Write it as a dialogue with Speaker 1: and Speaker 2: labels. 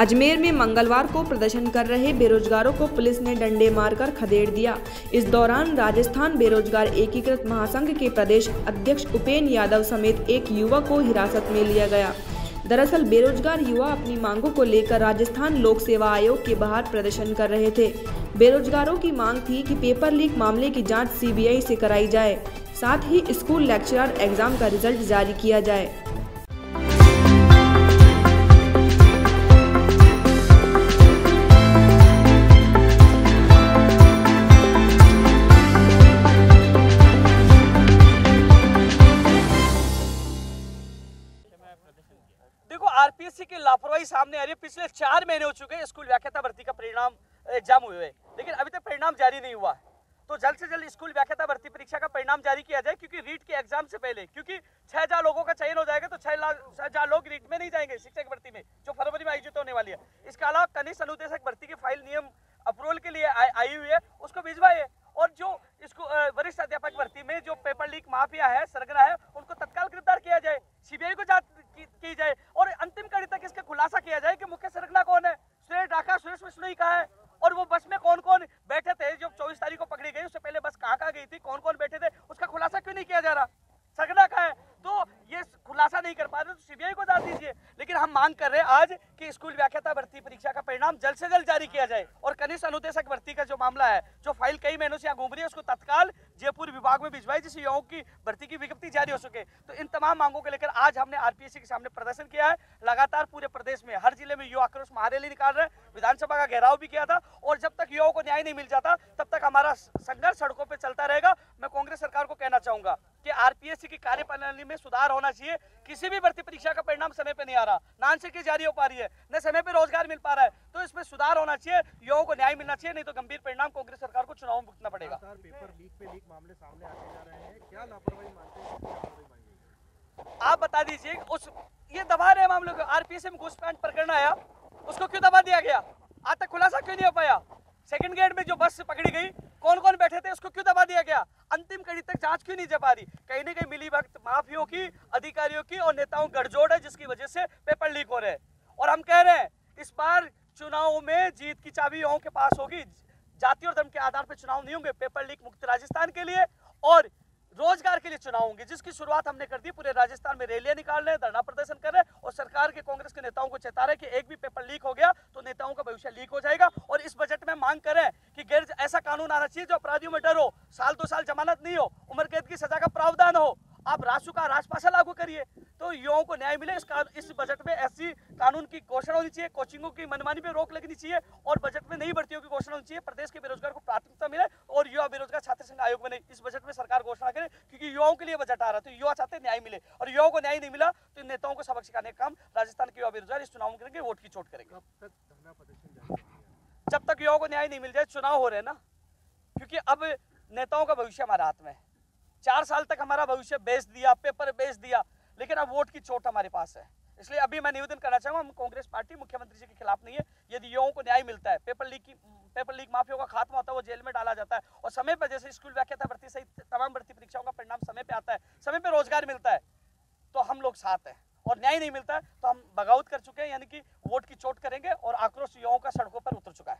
Speaker 1: अजमेर में मंगलवार को प्रदर्शन कर रहे बेरोजगारों को पुलिस ने डंडे मारकर खदेड़ दिया। इस दौरान राजस्थान बेरोजगार एकीकृत महासंघ के प्रदेश अध्यक्ष उपेन यादव समेत एक युवक को हिरासत में लिया गया। दरअसल बेरोजगार युवा अपनी मांगों को लेकर राजस्थान लोक सेवा आयोग के बाहर प्रदर्शन कर रहे थे। बेरोजगारों की मांग थी कि पेपर लीक मामले की जाँच सीबीआई से कराई जाए, साथ ही स्कूल लेक्चरर एग्ज़ाम का रिज़ल्ट जारी किया जाए।
Speaker 2: आरपीएससी की लापरवाही सामने आ रही है। पिछले चार महीने हो चुके हैं, स्कूल व्याख्याता भर्ती का परिणाम एग्ज़ाम हुए लेकिन अभी तक परिणाम जारी नहीं हुआ तो जल्द से जल्द स्कूल व्याख्याता भर्ती परीक्षा का परिणाम जारी किया जाए, क्योंकि रीट के एग्ज़ाम से पहले, क्योंकि छह हज़ार लोगों का चयन हो जाएगा तो छह हज़ार लोग रीट में नहीं जाएँगे शिक्षक भर्ती में, जो फरवरी में आयोजित होने वाली है। इसके अलावा कनिष्ठ अनुदेशक भर्ती की फ़ाइल नियम अप्रूवल के लिए आई हुई है, उसको भिजवाइए। और जो इसको वरिष्ठ अध्यापक भर्ती में जो पेपर लीक माफिया है, सरगना है, उनको तत्काल गिरफ़्तार किया जाए, सीबीआई को जाँच की जाए और अंतिम कड़ी तक इसका खुलासा कि मुख्य संरचना कौन है? सुरेश डाका सुरेश बिश्नोई का है और वो बस में कौन कौन बैठे थे जो चौबीस तारीख को पकड़ी गई उससे पहले बस कहाँ कहाँ गई थी कौन कौन बैठे थे उसका खुलासा क्यों नहीं किया जा रहा सरगना का है तो ये खुलासा नहीं कर पा रहे तो सीबीआई को डाल दीजिए लेकिन हम मांग कर रहे हैं आज कि स्कूल व्याख्याता भर्ती परीक्षा का परिणाम जल्द से जल्द जारी किया जाए। और कनिष्ठ अनुदेशक भर्ती का जो मामला है, जो फ़ाइल कई महीनों से यहाँ घूम रही है, उसको तत्काल जयपुर विभाग में भिजवाई जिससे युवाओं की भर्ती की विज्ञप्ति जारी हो सके। तो इन तमाम मांगों को लेकर आज हमने आरपीएससी के सामने प्रदर्शन किया है। लगातार पूरे प्रदेश में, हर ज़िले में युवा आक्रोश महारैली निकाल रहे विधानसभा का घेराव भी किया था, और जब तक युवाओं को न्याय नहीं मिल जाता, तब तक हमारा संघर्ष सड़कों पर चलता रहेगा। मैं कांग्रेस सरकार को कहना चाहूँगा कि आरपीएससी की कार्यप्रणाली में सुधार होना चाहिए। किसी भी भर्ती परीक्षा का परिणाम समय पे नहीं आ रहा। ना की जारी हो पा रही है न समय पे रोज़गार मिल पा रहा है। तो इसमें सुधार होना चाहिए युवाओं को न्याय मिलना चाहिए नहीं तो गंभीर परिणाम कांग्रेस सरकार को चुनाव में भुगतना पड़ेगा।
Speaker 3: पेपर लीक पे लीक मामले सामने आते जा रहे हैं। क्या लापरवाही मानते हैं
Speaker 2: आप बता दीजिए उस ये दबा रहे मामले को। आरपीएस में घुसपैठ प्रकरण आया उसको क्यों दबा दिया गया? आज तक खुलासा क्यों नहीं हो पाया? सेकंड गेट में जो बस पकड़ी गई कौन कौन बैठे थे, उसको क्यों दबा दिया गया? अंतिम कड़ी तक जाँच क्यों नहीं जा पा रही? कहीं ना कहीं मिली वक्त माफियों की, अधिकारियों की और नेताओं गठजोड़ है, जिसकी वजह से पेपर लीक हो रहे हैं। और हम कह रहे हैं, इस बार चुनाव में जीत की चाबी युवाओं के पास होगी। जाति और धर्म के आधार पर चुनाव नहीं होंगे। पेपर लीक मुक्त राजस्थान के लिए और रोज़गार के लिए चुनाव होंगे, जिसकी शुरुआत हमने कर दी, पूरे राजस्थान में रैलियाँ निकाल रहे हैं, धरना प्रदर्शन कर रहे हैं, और सरकार के कांग्रेस के नेताओं को चेता रहे कि एक भी पेपर लीक हो गया तो नेताओं का भविष्य लीक हो जाएगा, और इस बजट में मांग करें कि गैर ऐसा कानून आना चाहिए जो अपराधियों में डर हो, साल दो साल जमानत नहीं हो उम्र कैद की सजा का प्रावधान हो। आप रासु का राजपाशा लागू करिए। तो युवाओं को न्याय मिले इस, इस बजट में ऐसी कानून की घोषणा होनी चाहिए कोचिंगों की मनमानी पे रोक लगनी चाहिए और बजट में नई भर्तियों की घोषणा होनी चाहिए प्रदेश के बेरोजगार को प्राथमिकता मिले और युवा बेरोजगार छात्र संघ आयोग बने। इस बजट में सरकार घोषणा करे क्योंकि युवाओं के लिए बजट आ रहा है तो युवा चाहते न्याय मिले और युवाओं को न्याय नहीं मिला तो नेताओं को सबक सिखाने का काम राजस्थान के युवा बेरोजगार इस चुनाव करेंगे वोट की चोट करेंगे। जब तक युवाओं को न्याय नहीं मिल जाए चुनाव हो रहे हैं ना क्योंकि अब नेताओं का भविष्य हमारे हाथ में है। चार साल तक हमारा भविष्य बेच दिया, पेपर बेच दिया, लेकिन अब वोट की चोट हमारे पास है। इसलिए अभी मैं निवेदन करना चाहूँगा, हम कांग्रेस पार्टी मुख्यमंत्री जी के खिलाफ नहीं है। यदि युवाओं को न्याय मिलता है, पेपर लीक की, पेपर लीक माफियों का खात्मा होता है, वो जेल में डाला जाता है, और समय पर जैसे स्कूल व्याख्याता भर्ती सहित तमाम भर्ती परीक्षाओं का परिणाम समय पर आता है, समय पर रोज़गार मिलता है तो हम लोग साथ हैं। और न्याय नहीं मिलता है तो हम बगावत कर चुके हैं, यानी कि वोट की चोट करेंगे और आक्रोश युवाओं का सड़कों पर उतर चुका है।